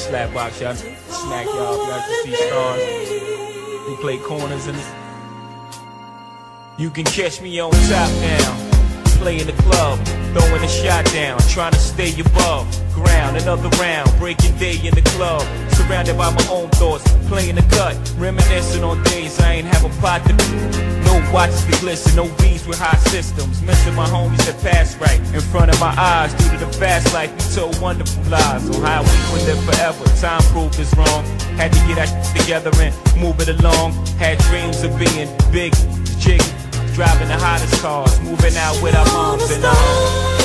Slapbox, y'all. smack y'all. Y'all can see stars. We play corners and you can catch me on top now. Playing the club, throwing a shot down, trying to stay above ground. Another round, breaking day in the club. Surrounded by my own thoughts, playing the cut, reminiscing on days I ain't have a pot to Watches to glisten, no beats with high systems. Missing my homies that passed right in front of my eyes. Due to the fast life, we told wonderful lies on how we would live forever. Time proved us wrong. Had to get that together and move it along. Had dreams of being big, jig, driving the hottest cars, moving out with our moms and all.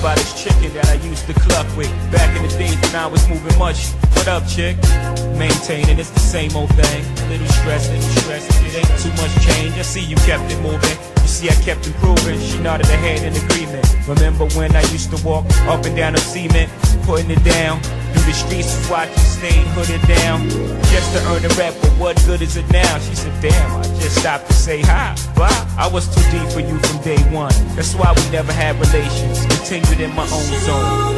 Interrupted by this chicken that I used to cluck with. Back in the days when I was moving much. What up, chick? Maintaining, it's the same old thing. Little stress, little stress. It ain't too much change. I see you kept it moving. You see I kept improving. She nodded her head in agreement. Remember when I used to walk up and down the cement? Putting it down through the streets was watching staying hooded down. Just to earn a rep, but what good is it now? She said, damn, I stopped to say hi, bye I was too deep for you from day one. That's why we never had relations. Continued in my own zone